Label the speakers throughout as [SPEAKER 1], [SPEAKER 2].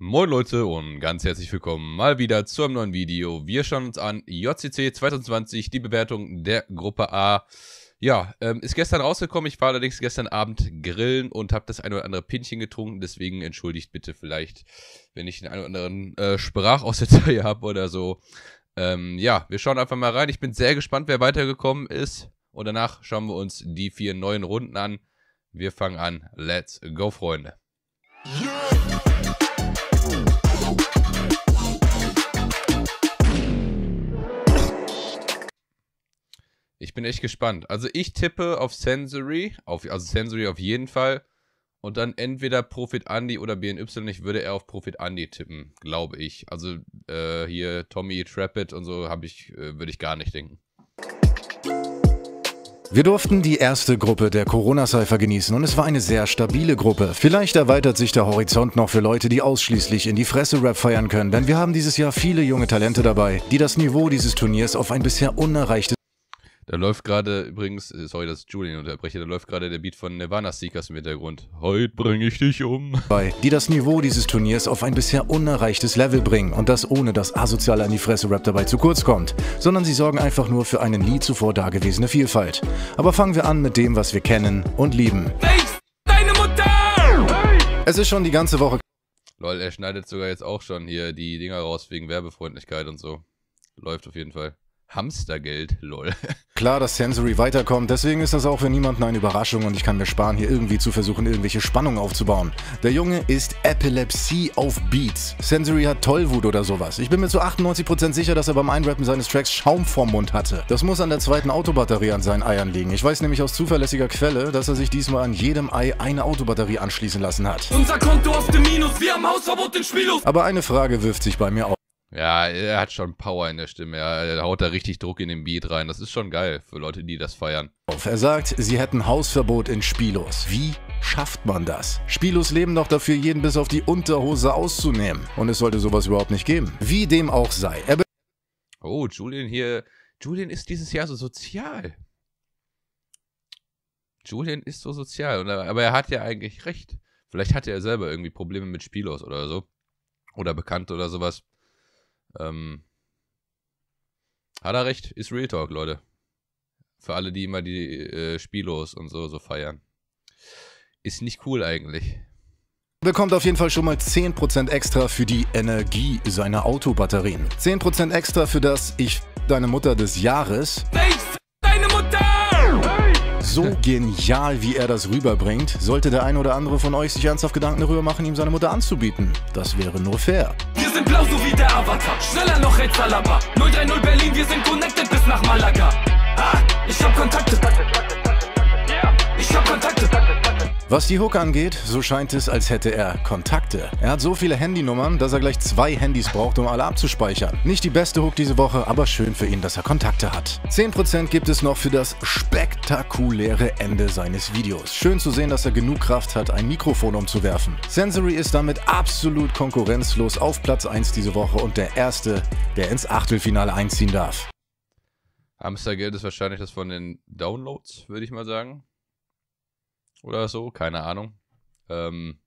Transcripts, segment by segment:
[SPEAKER 1] Moin Leute und ganz herzlich willkommen mal wieder zu einem neuen Video. Wir schauen uns an JCC 2020, die Bewertung der Gruppe A. Ja, ähm, ist gestern rausgekommen. Ich war allerdings gestern Abend grillen und habe das ein oder andere Pinchen getrunken. Deswegen entschuldigt bitte vielleicht, wenn ich den einen oder anderen äh, Sprachaussetzer habe oder so. Ähm, ja, wir schauen einfach mal rein. Ich bin sehr gespannt, wer weitergekommen ist. Und danach schauen wir uns die vier neuen Runden an. Wir fangen an. Let's go, Freunde. Yeah. Ich bin echt gespannt. Also ich tippe auf Sensory, auf, also Sensory auf jeden Fall. Und dann entweder Profit Andy oder BNY. Ich würde eher auf Profit Andy tippen, glaube ich. Also äh, hier Tommy Trappit und so habe ich, äh, würde ich gar nicht denken.
[SPEAKER 2] Wir durften die erste Gruppe der Corona-Cypher genießen und es war eine sehr stabile Gruppe. Vielleicht erweitert sich der Horizont noch für Leute, die ausschließlich in die Fresse-Rap feiern können, denn wir haben dieses Jahr viele junge Talente dabei, die das Niveau dieses Turniers auf ein bisher unerreichtes
[SPEAKER 1] da läuft gerade übrigens, äh, sorry, dass ich Julian unterbreche, da läuft gerade der Beat von Nirvana Seekers im Hintergrund. Heute bringe ich dich um.
[SPEAKER 2] Bei, die das Niveau dieses Turniers auf ein bisher unerreichtes Level bringen und das ohne dass asozial an die Fresse Rap dabei zu kurz kommt, sondern sie sorgen einfach nur für eine nie zuvor dagewesene Vielfalt. Aber fangen wir an mit dem, was wir kennen und lieben. Deine Mutter! Hey! Es ist schon die ganze Woche.
[SPEAKER 1] Lol, er schneidet sogar jetzt auch schon hier die Dinger raus wegen Werbefreundlichkeit und so. Läuft auf jeden Fall. Hamstergeld, lol.
[SPEAKER 2] Klar, dass Sensory weiterkommt, deswegen ist das auch für niemanden eine Überraschung und ich kann mir sparen, hier irgendwie zu versuchen, irgendwelche Spannungen aufzubauen. Der Junge ist Epilepsie auf Beats. Sensory hat Tollwut oder sowas. Ich bin mir zu 98% sicher, dass er beim Einrappen seines Tracks Schaum vorm Mund hatte. Das muss an der zweiten Autobatterie an seinen Eiern liegen. Ich weiß nämlich aus zuverlässiger Quelle, dass er sich diesmal an jedem Ei eine Autobatterie anschließen lassen hat. Unser Konto auf dem Minus, wir haben Hausverbot in Spiellos. Aber eine Frage wirft sich bei mir auf.
[SPEAKER 1] Ja, er hat schon Power in der Stimme. Er haut da richtig Druck in den Beat rein. Das ist schon geil für Leute, die das feiern.
[SPEAKER 2] Er sagt, sie hätten Hausverbot in Spielos. Wie schafft man das? Spielos leben doch dafür, jeden bis auf die Unterhose auszunehmen. Und es sollte sowas überhaupt nicht geben. Wie dem auch sei.
[SPEAKER 1] oh, Julian hier. Julian ist dieses Jahr so sozial. Julian ist so sozial. Aber er hat ja eigentlich recht. Vielleicht hat er selber irgendwie Probleme mit Spielos oder so. Oder Bekannte oder sowas. Ähm, hat er recht, ist Real Talk, Leute. Für alle, die immer die äh, Spielos und so, so feiern. Ist nicht cool eigentlich.
[SPEAKER 2] Bekommt auf jeden Fall schon mal 10% extra für die Energie seiner Autobatterien. 10% extra für das Ich deine Mutter des Jahres. Deine Mutter! So genial, wie er das rüberbringt, sollte der ein oder andere von euch sich ernsthaft Gedanken darüber machen, ihm seine Mutter anzubieten. Das wäre nur fair. Sind blau, so wie der Avatar. Schneller noch als Alaba. 030 Berlin, wir sind connected bis nach Malaga. Ah, ich hab Kontakte. Ich hab Kontakte. Was die Hook angeht, so scheint es, als hätte er Kontakte. Er hat so viele Handynummern, dass er gleich zwei Handys braucht, um alle abzuspeichern. Nicht die beste Hook diese Woche, aber schön für ihn, dass er Kontakte hat. 10% gibt es noch für das spektakuläre Ende seines Videos. Schön zu sehen, dass er genug Kraft hat, ein Mikrofon umzuwerfen. Sensory ist damit absolut konkurrenzlos auf Platz 1 diese Woche und der Erste, der ins Achtelfinale einziehen darf.
[SPEAKER 1] Hamstergeld ist wahrscheinlich das von den Downloads, würde ich mal sagen oder so, keine Ahnung. Ähm,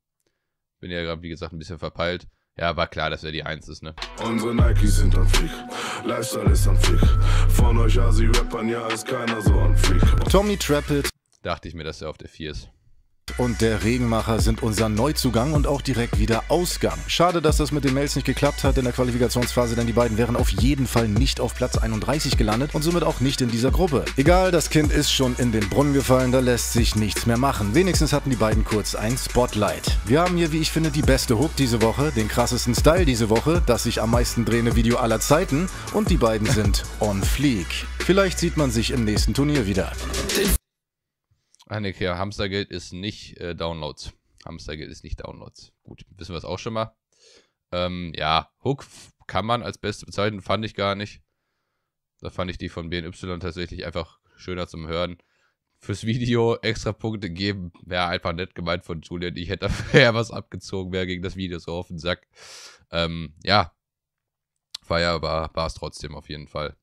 [SPEAKER 1] bin ja gerade, wie gesagt, ein bisschen verpeilt. Ja, war klar, dass er die Eins ist, ne? Unsere Nikes sind am Freak, Lifestyle ist am Freak. Von euch Asi-Rappern, ja, ist keiner so am Freak.
[SPEAKER 2] Tommy Trappett.
[SPEAKER 1] Dachte ich mir, dass er auf der 4 ist
[SPEAKER 2] und der Regenmacher sind unser Neuzugang und auch direkt wieder Ausgang. Schade, dass das mit den Mails nicht geklappt hat in der Qualifikationsphase, denn die beiden wären auf jeden Fall nicht auf Platz 31 gelandet und somit auch nicht in dieser Gruppe. Egal, das Kind ist schon in den Brunnen gefallen, da lässt sich nichts mehr machen. Wenigstens hatten die beiden kurz ein Spotlight. Wir haben hier, wie ich finde, die beste Hook diese Woche, den krassesten Style diese Woche, das sich am meisten drehende Video aller Zeiten und die beiden sind on fleek. Vielleicht sieht man sich im nächsten Turnier wieder.
[SPEAKER 1] Okay, Hamstergeld ist nicht äh, Downloads. Hamstergeld ist nicht Downloads. Gut, wissen wir es auch schon mal. Ähm, ja, Hook kann man als beste bezeichnen, fand ich gar nicht. Da fand ich die von BNY tatsächlich einfach schöner zum Hören. Fürs Video extra Punkte geben, wäre einfach nett gemeint von Julian. Ich hätte dafür was abgezogen, wäre gegen das Video so auf den Sack. Ähm, ja, war ja, war es trotzdem auf jeden Fall.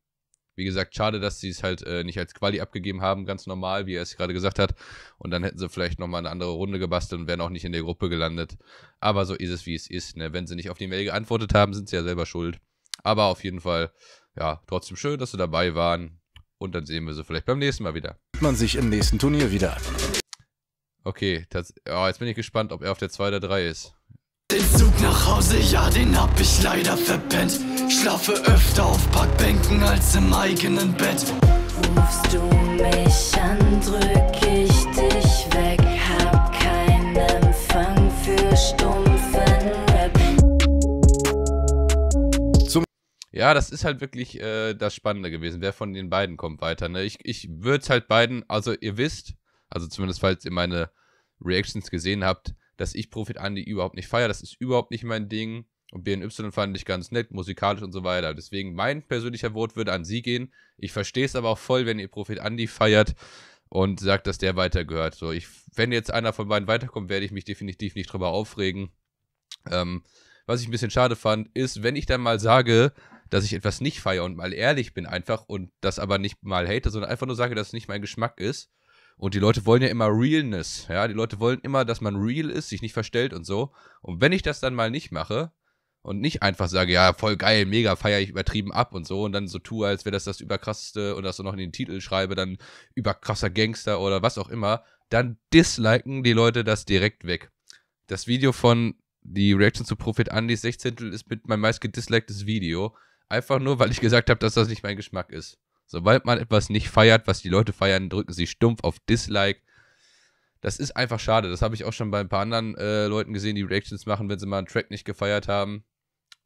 [SPEAKER 1] Wie gesagt, schade, dass sie es halt äh, nicht als Quali abgegeben haben, ganz normal, wie er es gerade gesagt hat. Und dann hätten sie vielleicht nochmal eine andere Runde gebastelt und wären auch nicht in der Gruppe gelandet. Aber so ist es, wie es ist. Ne? Wenn sie nicht auf die Mail geantwortet haben, sind sie ja selber schuld. Aber auf jeden Fall, ja, trotzdem schön, dass sie dabei waren. Und dann sehen wir sie vielleicht beim nächsten Mal wieder.
[SPEAKER 2] Man sich im nächsten Turnier wieder.
[SPEAKER 1] Okay, das, oh, jetzt bin ich gespannt, ob er auf der 2 oder 3 ist.
[SPEAKER 3] Den Zug nach Hause, ja, den hab ich leider verpennt. Schlafe öfter auf Parkbänken als im eigenen Bett.
[SPEAKER 4] Rufst du mich an, drück ich dich weg. Hab keinen Empfang für stumpfen Rap.
[SPEAKER 1] Ja, das ist halt wirklich äh, das Spannende gewesen. Wer von den beiden kommt weiter? Ne? Ich, ich würde es halt beiden, also ihr wisst, also zumindest falls ihr meine Reactions gesehen habt, dass ich Profit Andy überhaupt nicht feiere. Das ist überhaupt nicht mein Ding. Und BNY fand ich ganz nett, musikalisch und so weiter. Deswegen mein persönlicher Wort würde an sie gehen. Ich verstehe es aber auch voll, wenn ihr Prophet Andy feiert und sagt, dass der weitergehört. So, ich, wenn jetzt einer von beiden weiterkommt, werde ich mich definitiv nicht drüber aufregen. Ähm, was ich ein bisschen schade fand, ist, wenn ich dann mal sage, dass ich etwas nicht feiere und mal ehrlich bin einfach und das aber nicht mal hate, sondern einfach nur sage, dass es nicht mein Geschmack ist. Und die Leute wollen ja immer Realness, ja, die Leute wollen immer, dass man real ist, sich nicht verstellt und so. Und wenn ich das dann mal nicht mache, und nicht einfach sage, ja, voll geil, mega, feiere ich übertrieben ab und so und dann so tue, als wäre das das überkrasseste und das so noch in den Titel schreibe, dann überkrasser Gangster oder was auch immer, dann disliken die Leute das direkt weg. Das Video von die Reaction zu Prophet Andy 16. ist mit meinem meist gedisliktes Video. Einfach nur, weil ich gesagt habe, dass das nicht mein Geschmack ist. Sobald man etwas nicht feiert, was die Leute feiern, drücken sie stumpf auf Dislike. Das ist einfach schade. Das habe ich auch schon bei ein paar anderen äh, Leuten gesehen, die Reactions machen, wenn sie mal einen Track nicht gefeiert haben.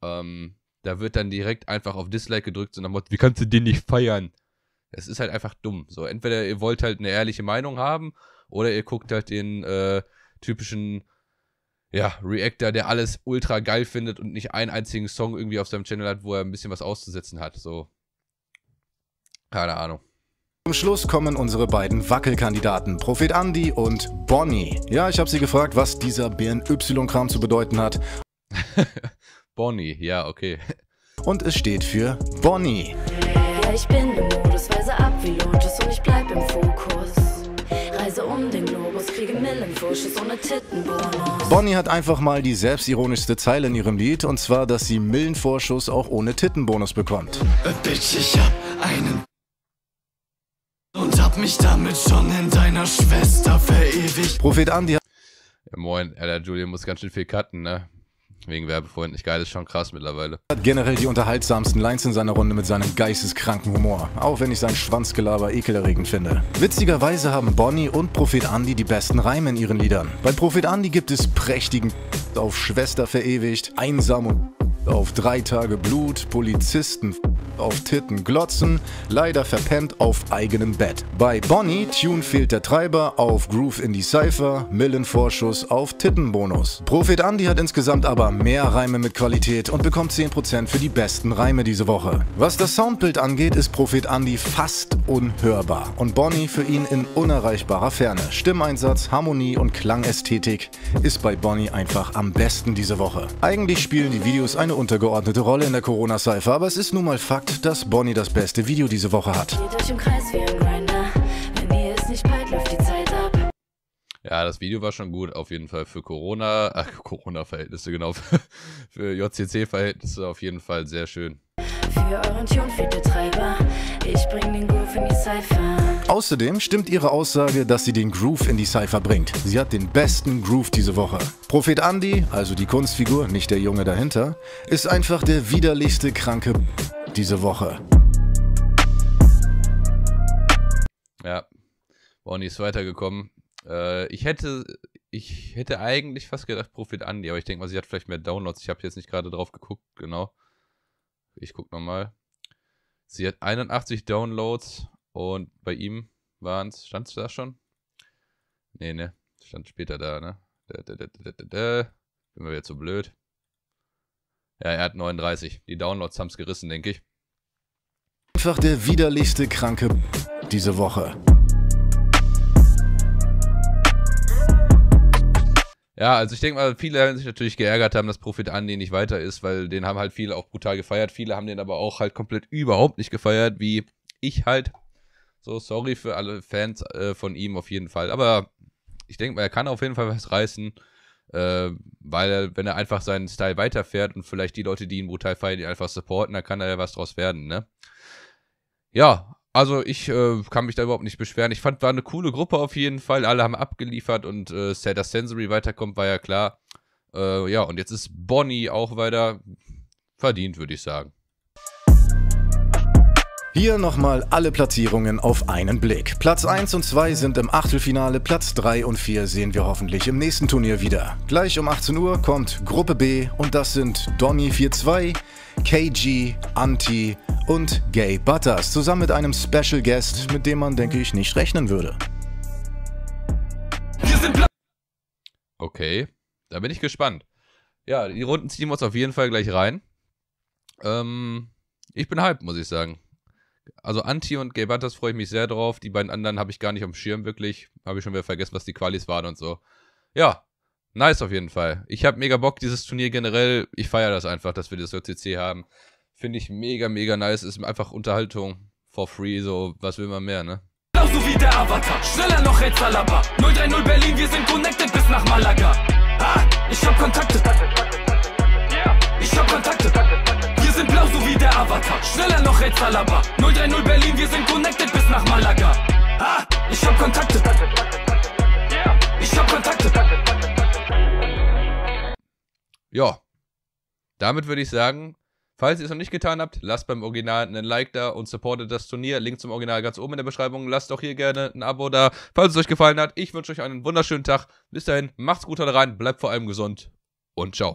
[SPEAKER 1] Ähm, da wird dann direkt einfach auf Dislike gedrückt, so nach Motto, wie kannst du den nicht feiern? Das ist halt einfach dumm. So, entweder ihr wollt halt eine ehrliche Meinung haben, oder ihr guckt halt den äh, typischen, ja, Reactor, der alles ultra geil findet und nicht einen einzigen Song irgendwie auf seinem Channel hat, wo er ein bisschen was auszusetzen hat. So. Keine Ahnung.
[SPEAKER 2] Zum Schluss kommen unsere beiden Wackelkandidaten, Prophet Andy und Bonnie. Ja, ich habe sie gefragt, was dieser BNY-Kram zu bedeuten hat.
[SPEAKER 1] Bonnie, ja, okay.
[SPEAKER 2] Und es steht für Bonnie.
[SPEAKER 4] Ja, ich bin im Modus, weise ab wie Lotus und ich bleib im Fokus. Reise um den Globus, kriege Millenvorschuss ohne Tittenbonus.
[SPEAKER 2] Bonnie hat einfach mal die selbstironischste Zeile in ihrem Lied, und zwar, dass sie Millenvorschuss auch ohne Tittenbonus bekommt.
[SPEAKER 3] Bitch, ich hab einen hab mich damit schon in deiner Schwester verewigt.
[SPEAKER 2] Prophet Andy
[SPEAKER 1] Ja, moin, ja, der Julian muss ganz schön viel cutten, ne? Wegen Werbefreund. Nicht geil, ist schon krass mittlerweile.
[SPEAKER 2] hat generell die unterhaltsamsten Lines in seiner Runde mit seinem geisteskranken Humor, auch wenn ich sein Schwanzgelaber ekelerregend finde. Witzigerweise haben Bonnie und Prophet Andy die besten Reime in ihren Liedern. Bei Prophet Andy gibt es prächtigen auf Schwester verewigt, einsam und auf drei Tage Blut, Polizisten auf Titten glotzen, leider verpennt auf eigenem Bett. Bei Bonnie Tune fehlt der Treiber auf Groove in die Cypher, Millenvorschuss auf Tittenbonus. Prophet Andy hat insgesamt aber mehr Reime mit Qualität und bekommt 10% für die besten Reime diese Woche. Was das Soundbild angeht, ist Prophet Andy fast unhörbar und Bonnie für ihn in unerreichbarer Ferne. Stimmeinsatz, Harmonie und Klangästhetik ist bei Bonnie einfach am besten diese Woche. Eigentlich spielen die Videos eine untergeordnete Rolle in der Corona-Cypher, aber es ist nun mal Fakt, dass Bonnie das beste Video diese Woche hat.
[SPEAKER 1] Ja, das Video war schon gut, auf jeden Fall für Corona, ach, Corona-Verhältnisse, genau, für JCC-Verhältnisse auf jeden Fall sehr schön.
[SPEAKER 4] Für euren Tune fehlt der Treiber. Ich bring den Groove in die Cypher.
[SPEAKER 2] Außerdem stimmt ihre Aussage, dass sie den Groove in die Cypher bringt. Sie hat den besten Groove diese Woche. Prophet Andy, also die Kunstfigur, nicht der Junge dahinter, ist einfach der widerlichste kranke diese Woche.
[SPEAKER 1] Ja, Bonnie ist weitergekommen. Äh, ich hätte, ich hätte eigentlich fast gedacht Profit Andy, aber ich denke mal, sie hat vielleicht mehr Downloads. Ich habe jetzt nicht gerade drauf geguckt, genau. Ich guck nochmal. Sie hat 81 Downloads und bei ihm waren es, stand es da schon? Nee, ne, stand später da, ne? Da, da, da, da, da, da. Bin mir jetzt so blöd. Ja, er hat 39. Die Downloads haben es gerissen, denke ich.
[SPEAKER 2] Einfach der widerlichste kranke diese Woche.
[SPEAKER 1] Ja, also ich denke mal, viele werden sich natürlich geärgert haben, dass Prophet Andy nicht weiter ist, weil den haben halt viele auch brutal gefeiert. Viele haben den aber auch halt komplett überhaupt nicht gefeiert, wie ich halt. So, sorry für alle Fans äh, von ihm auf jeden Fall. Aber ich denke mal, er kann auf jeden Fall was reißen. Äh, weil, wenn er einfach seinen Style weiterfährt und vielleicht die Leute, die ihn brutal feiern, einfach supporten, dann kann da ja was draus werden, ne? Ja, also ich äh, kann mich da überhaupt nicht beschweren. Ich fand, war eine coole Gruppe auf jeden Fall. Alle haben abgeliefert und äh, dass Sensory weiterkommt, war ja klar. Äh, ja, und jetzt ist Bonnie auch weiter verdient, würde ich sagen.
[SPEAKER 2] Hier nochmal alle Platzierungen auf einen Blick. Platz 1 und 2 sind im Achtelfinale, Platz 3 und 4 sehen wir hoffentlich im nächsten Turnier wieder. Gleich um 18 Uhr kommt Gruppe B und das sind Donny 42, KG, Anti und Gay Butters zusammen mit einem Special Guest, mit dem man, denke ich, nicht rechnen würde.
[SPEAKER 1] Okay, da bin ich gespannt. Ja, die Runden ziehen wir uns auf jeden Fall gleich rein. Ähm, ich bin hyped, muss ich sagen. Also Anti und Butters freue ich mich sehr drauf. Die beiden anderen habe ich gar nicht am Schirm wirklich. Habe ich schon wieder vergessen, was die Qualis waren und so. Ja, nice auf jeden Fall. Ich habe mega Bock, dieses Turnier generell. Ich feiere das einfach, dass wir das OCC haben. Finde ich mega, mega nice. Ist einfach Unterhaltung for free. So, was will man mehr, ne?
[SPEAKER 3] So wie der Avatar, schneller noch als Alaba 030 Berlin, wir sind connected bis nach Malaga ah, Ich hab Kontakte Ich hab Kontakte sind blau so wie der Avatar. Schneller noch als Alaba. 030 Berlin, wir sind connected bis nach Malaga. Ah, ich hab Kontakte. Ich hab Kontakte.
[SPEAKER 1] Ja. Damit würde ich sagen, falls ihr es noch nicht getan habt, lasst beim Original einen Like da und supportet das Turnier. Link zum Original ganz oben in der Beschreibung. Lasst auch hier gerne ein Abo da, falls es euch gefallen hat. Ich wünsche euch einen wunderschönen Tag. Bis dahin, macht's gut da rein, bleibt vor allem gesund und ciao.